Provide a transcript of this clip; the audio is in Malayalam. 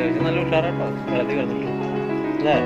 ചോദിച്ചാൽ നല്ല ഉഷാറാട്ടോ വെള്ളത്തിൽ കിടന്നിട്ടു അല്ലേ?